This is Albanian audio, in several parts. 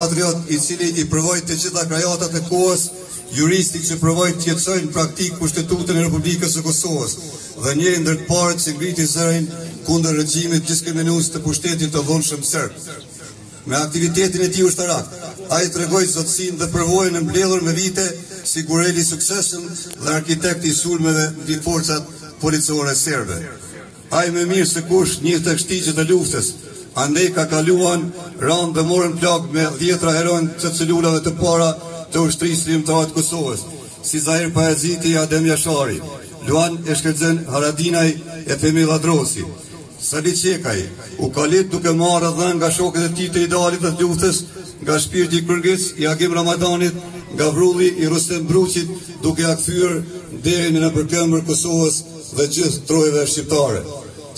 Patriot, i cili i provoi të gjitha krajatat e kohës, juristi që provoi të jetësojë në praktikë Kushtetutën e Republikës së Kosovës dhe njëri ndër të parët që ngriti zërin kundër regjimit diskriminues të pushtetit të dhunshëm serb. Me aktivitetin e tij ushtarak, ai tregoi zotësinë dhe përvojën e mbledhur me vite si kurorë e suksesshme dhe arkitekt i sulmeve mbi forcat policore serbe. Ai më mirë se kush njihte shtigjet e luftës, andej kah kaluan, ranë dhe morën plagë me dhjetra heronj të celulave të para të Ushtrisë Çlirimtare të Kosovës, si Zahir Pajaziti, Adem Jashari, Luan e Shkëlzen Haradinaj e Fehmi Lladrovci. Sali Çekaj u kalit duke marrë e dhënë nga shokët e tij të idealit dhe të luftës, nga shpirti i kryengritësit Agim Ramadanit, nga vrulli i Rrustem Bruqit, duke ia kthyer nderin e nëpërkëmbur Kosovës, dhe gjithë trojeve shqiptare.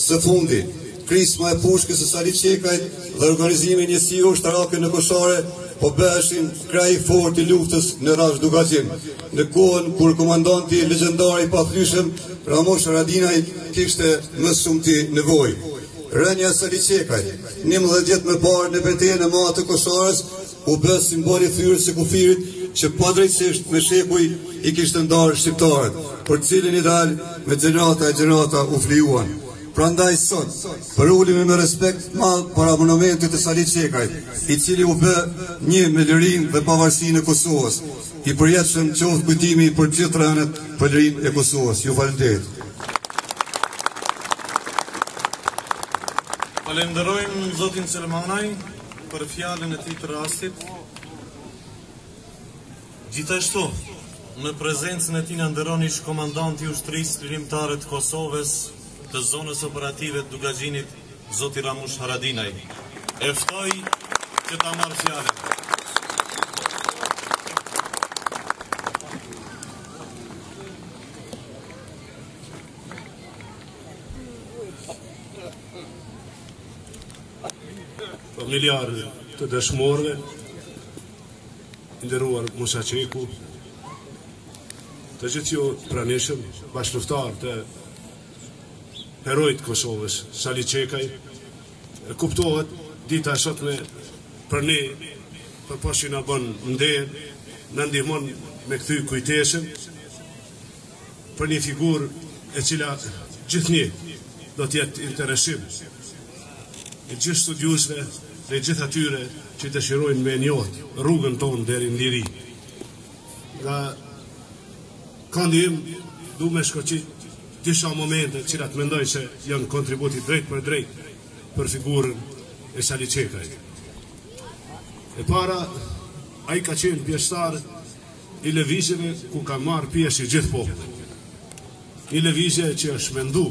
Së fundi, krisma e pushkës së Sali Çekajt dhe organizimi i njësisë ushtarake në Koshare po bëheshin krah i fortë i luftës në Rrafsh të Dukagjinit, në kohën kur komandanti legjendar i pathyeshëm Ramush Haradinaj kishte më së shumti nevojë. Rënia e Sali Çekajt, njëmbëdhjetë vjet më parë në betejën e madhe të Kosharës, U bë simbol i thyerjes së kufirit që padrejtësisht me shekuj i kishte ndarë shqiptarët, për të cilin ideal me gjenerata e gjenerata u flijuan. Prandaj sot, përulemi me respekt të madh para monumentit të Sali Çekajt, i cili u bë një me lirinë dhe pavarësinë e Kosovës. I përjetshëm qoftë kujtimi për të gjithë të rënët për lirinë e Kosovës. Ju faleminderit. Falenderojmë zotin Selmanaj. për fjalën e tij të rastit. Gjithashtu, me prezencën e tij na nderon ish-komandanti i Ushtrisë Çlirimtare të Kosovës të Zonës Operative të Dukagjinit, zoti Ramush Haradinaj. E ftoj që ta marrë fjalën. Familjarë të dëshmorëve, i nderuar Musa Çekaj, të gjithë ju të pranishëm, bashkëluftëtarë të heroit të Kosovës, Sali Çekaj, e kuptohet dita e sotme për ne, përpos që na bon nder, na ndihmon me kthy kujtesën, për një figurë e cila gjithnjë do të jetë interesim e gjithë studiuesve dhe i gjithë atyre që dëshirojnë me njoht rrugën tonë deri në liri. Nga këndi im, du me shkoqit disa momente të cilat mendoj se janë kontributi drejtpërdrejt për figurën e Sali Çekajt. E para, ai ka qenë pjestarë i lëvizjeve ku ka marrë pjesë i gjithë populli. Një lëvizje që është mendu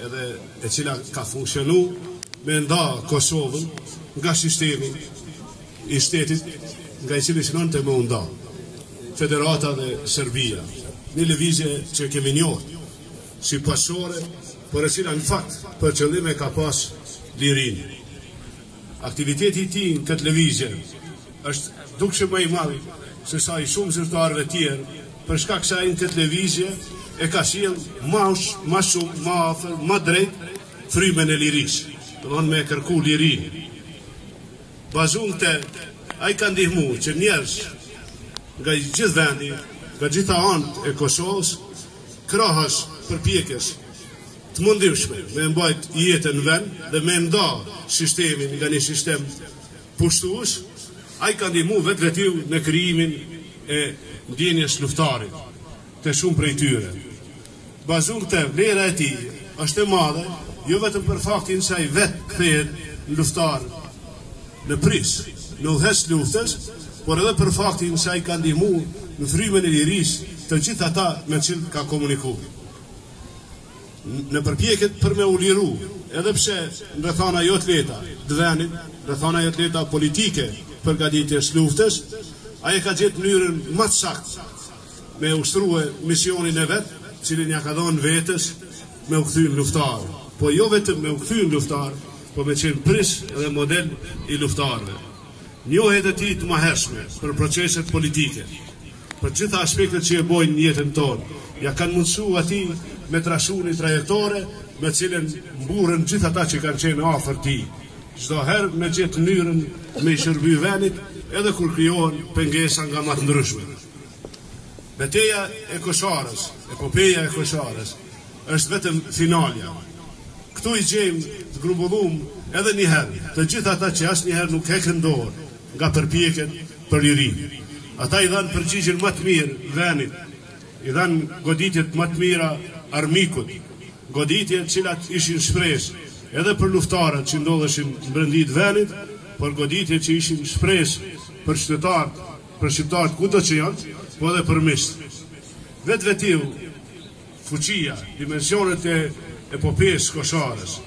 edhe e cila ka funksionu me nda Kosovën nga sistemi i shtetit nga i cili synonte me u nda. Federata dhe Serbia. Një lëvizje që kemi njohë si paqësore, por e cila në fakt për qëllime ka pas lirin. Aktiviteti i tij në këtë lëvizje është dukshëm ma i madh se sa i shumë zyrtarëve tjerë, për shkak se ai në këtë lëvizje e ka sjellë ma ma shumë, ma afër, ma drejt frymën e lirisë, do të thotë me e kërku lirinë. Bazu në të ai ka ndihmu që njerëz nga i gjithë vendi, nga gjitha anët e Kosovës, krahas përpjekjes të mundimshme me e mbajt jetën në vend dhe me e nda sistemin nga një sistem pushtues, ai ka ndihmu vetvetiu në krijimin e ndjenjës luftarit te shumë prej tyre. Bazu në të, vlera e tij është e madhe jo vetëm për faktin se ai vet kthehet në luftar, në prijës, në udhëheqës luftës, por edhe për faktin se ai ka ndihmu në frymën e lirisë të gjithë ata me cilët ka komuniku. Në përpjekjet për me u liru, edhe pse në rrethana jo të lehta të venit, në rrethana jo të lehta politike përgatitjes së luftës, ai e ka gjetë mënyrën ma të saktë me ushtrue misionin e vet, cilin ja ka dhanë vetes me u kthy në luftar. Po jo vetëm me u kthy në luftar, po me qenë prijës dhe model i luftarëve. Njohjet e tij të mahershme për proceset politike, Për gjitha aspektet që e bojnë jetën tonë, ja kanë mundësu atij me trasu një trajektore me cilën mburren gjithë ata që kanë qenë afër tij, çdo herë me gjet mënyrën me i shërby venit edhe kur krijohen pengesa nga ma të ndryshmet. Beteja e Kosharës, epopeja e Kosharës, është vetëm finalja. Këtu i gjejmë të grumbullum edhe një herë të gjithë ata që asnjëherë nuk hekën dorë, Nga përpjekjet për liri, ata i dhanë përgjigjen ma të mirë venit, i dhanë goditjet ma të mira armikut, goditje të cilat ishin shpresë edhe për luftëtarët që ndodheshin brendi venit, por goditje që ishin shpresë për qytetarët, për shqiptarët kudo që janë, po edhe për miqtë. Vetvetiu, Fuqia, dimensionet e epopesë Koshares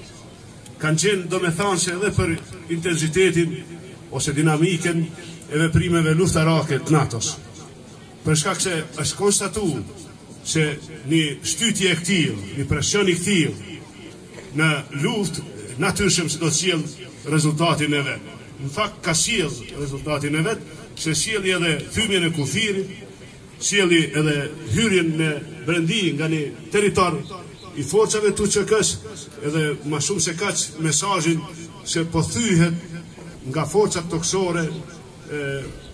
kanë qenë domethënëse edhe për intensitetin ose dinamikën e veprimeve luftarake të NATO-s. Për shkak se është konstatu se një shtytje e këtillë, një presion i këtillë në luftë natyrshëm se do të sjell rezultatin e vet. Në fakt ka sjell rezultatin e vet, se sjelli edhe thymjen e kufirit, Sjelli edhe hyrjen me brendi nga një territor i forcave t'UÇK-së edhe ma shumë se kaq mesazhin se po thyhet nga forcat tokësore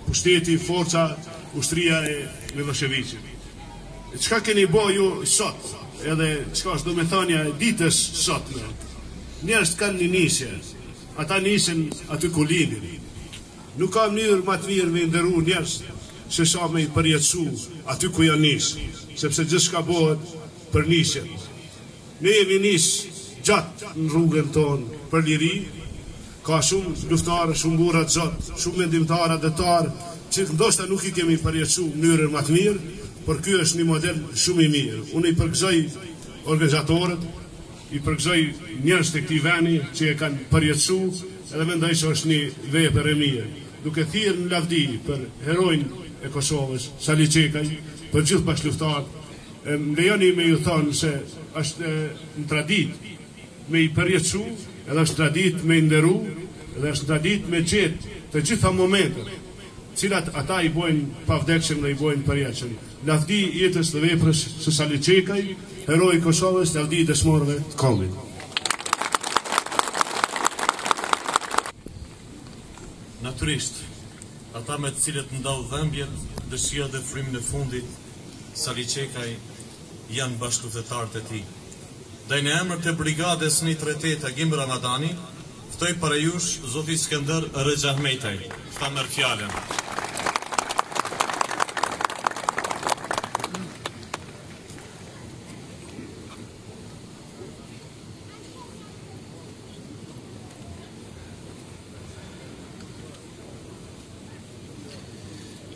pushteti forca ushtria e Millosheviqit. Çka keni bo ju sot edhe çka është domethënia e ditës së sotme. Njerëzit kanë një nisje, ata nisen aty ku lindin. Nuk ka mënyrë ma të mirë me i nderu njerzt se sa me i përjetësu aty ku janë nis, sepse gjithçka bohet për nisjen. Ne jemi nis gjatë në rrugën tonë për liri, ka shumë luftarë, shumë burra të zotë, shumë mendimtarë, atdhetarë, që ndoshta nuk i kemi përjetësu n'mënyrën ma të mirë, por ky është një model shumë i mirë. Unë i përgëzoj organizatorët. I përgëzoj njerëzit e këtij veni që e kanë përjetësu dhe mendoj që është një vepër e mirë. Duke thirr në lavdi për heroin e Kosovës, Sali Çekaj, për gjithë bashkëluftarët, më lejoni me ju thënë se është në traditë me i përjetësu dhe është në traditë me i nderu dhe është në traditë me gjetë të gjitha momentet, t'cilat ata i bojnë pavdekshëm dhe i bojnë përjetshëm. Lavdi jetës dhe veprës së Sali Çekaj, heroi i Kosovës, lavdi dëshmorëve të kombit. Natyrisht, ata me të cilët ndau dhëmbjen, dëshirën dhe frymin e fundit, Sali Çekaj, janë bashkëluftëtarët e tij. Ndaj në emër të Brigades një tre tetë Agim Ramadani, Ftoj para jush zoti Skënder Rexhahmetaj ta merr fjalën.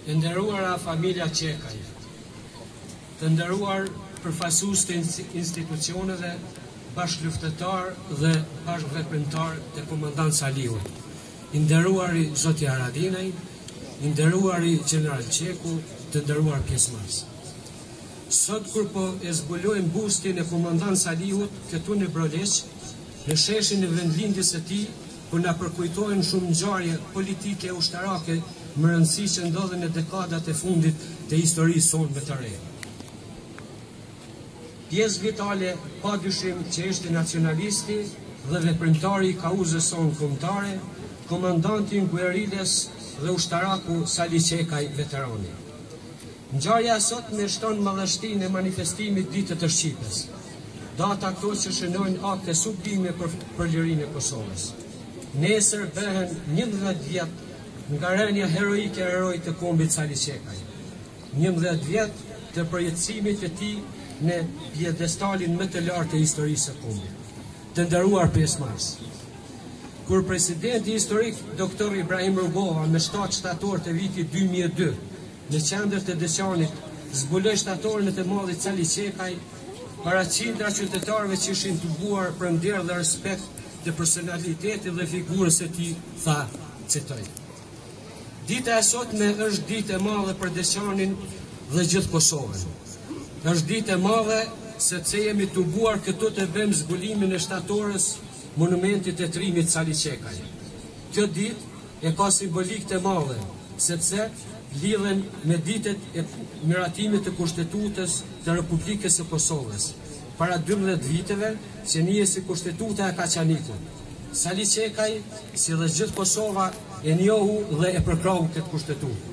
Të nderuar familja Çekaj. Të nderuar përfaqësues të institucioneve, bashkëluftëtarë dhe bashkëveprimtarë të komandant Saliut, i nderuari zoti Haradinaj, i nderuari gjeneral Çeku, të nderuar pjesëmarrës. Sot kur po e zbulojmë bustin e komandant Saliut këtu në Broleq, në sheshin e vendlindjes së tij, ku na përkujtojnë shumë ngjarje politike e ushtarake me rëndësi që ndodhën në dekadat e fundit të historisë sonë më të re. Pjesë vitale pa dyshim që ishte nacionalisti dhe veprimtari i kauzës sonë kombëtare, komandanti i guerilës dhe ushtaraku Sali Çekaj Veterani. Ngjarja e sotme shton madhështinë e manifestimit Ditët e Shqipes. Data këto që shënojnë akte sublime për lirinë e Kosovës. Nesër bëhen 11 vjet nga rënia heroike e heroit të kombit Sali Çekaj. 11 vjet të përjetësimit të tij në piedestalin më të lartë të historisë së kombit. Të nderuar pjesëmarrës. Kur presidenti historik Dr. Ibrahim Rugova më 7 shtator të vitit 2002 Në qendër të Deçanit, zbuloi shtatoren e të madhit Sali Çekaj, para qindra qytetarëve që ishin tubuar për nder dhe respekt të personalitetit dhe figurës së tij, tha citoj. Dita e sotme është ditë e madhe për Deçanin dhe gjithë Kosovën. Është ditë e madhe sepse jemi tubuar këtu të bëjmë zbulimin e shtatores monumentit të trimit Sali Çekaj. Kjo ditë ka simbolikë të madhe, sepse lidhet me ditën e miratimit të Kushtetutës të Republikës së Kosovës, para dymbëdhjetë viteve, që njihet si Kushtetuta e Kaçanikut. Sali Çekaj, si dhe gjithë Kosova, e njohu dhe e përkrahu këtë Kushtetutë.